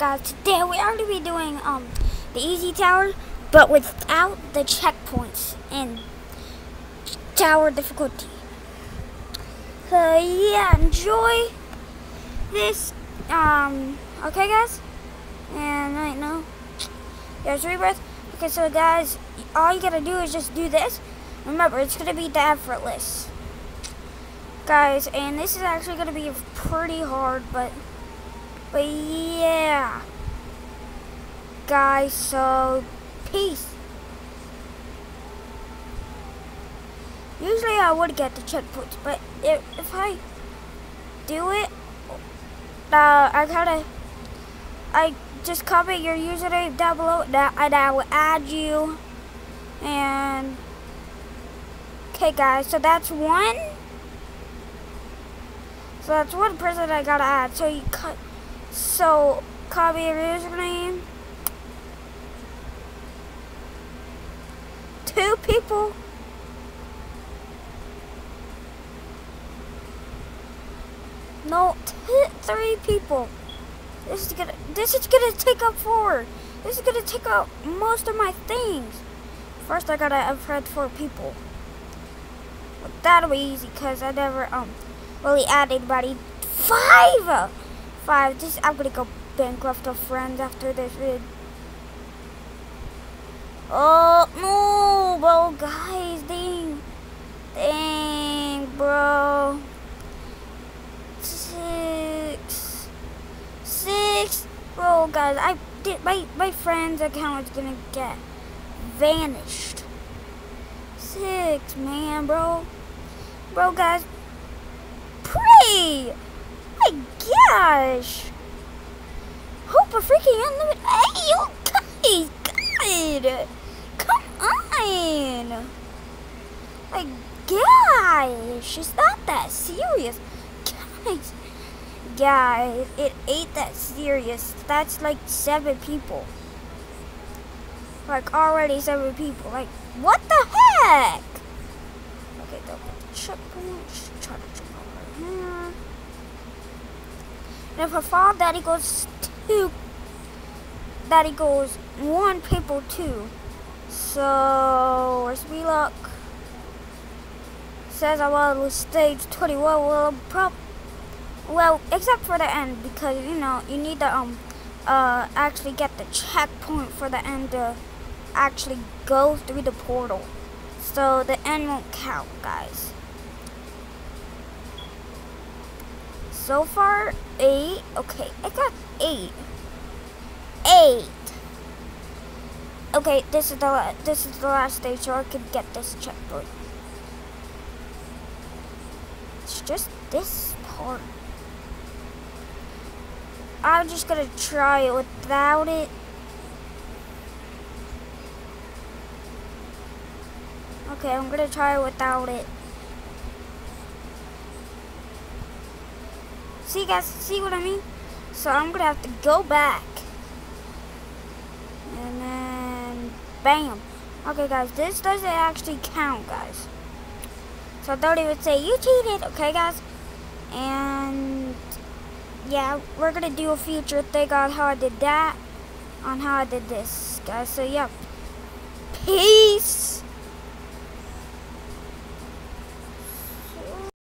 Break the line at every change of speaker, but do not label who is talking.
guys, today we are going to be doing um the easy tower, but without the checkpoints and tower difficulty. So yeah, enjoy this. Um, okay, guys, and right now, there's rebirth. Okay, so guys, all you gotta do is just do this. Remember, it's gonna be the effortless, guys, and this is actually gonna be pretty hard, but. But yeah. Guys, so peace. Usually I would get the checkpoints, but if, if I do it, uh, I gotta, I just copy your username down below, and I will add you, and, okay guys, so that's one, so that's one person I gotta add, so you cut, so, copy originally. Two people. No, three people. This is gonna. This is gonna take up four. This is gonna take up most of my things. First, I gotta add four people. But that'll be easy because I never um really add anybody. Five five. This I'm gonna go bankrupt of friends after this vid. Oh no, bro, guys, dang, dang, bro. Six, six, bro, guys. I did my my friend's account is gonna get vanished. Six, man, bro, bro, guys. Pray gosh! Hope a freaking unlimited. Hey, you guys, God! Come on! My gosh, it's not that serious. Guys, guys, it ain't that serious. That's like seven people. Like already seven people. Like, what the heck? Okay, don't put the checkpoint. Try over here. And if I fall, that equals two. That equals one people two. So where's me luck? Says I was stage 21. Well, prob well, except for the end because you know you need to um uh actually get the checkpoint for the end to actually go through the portal. So the end won't count, guys. So far, eight. Okay, I got eight. Eight. Okay, this is the this is the last stage, so I could get this checkpoint. It's just this part. I'm just gonna try it without it. Okay, I'm gonna try it without it. See guys, see what I mean? So I'm gonna have to go back. And then, bam. Okay guys, this doesn't actually count guys. So don't even say you cheated, okay guys? And yeah, we're gonna do a future thing on how I did that, on how I did this, guys. So yeah, peace.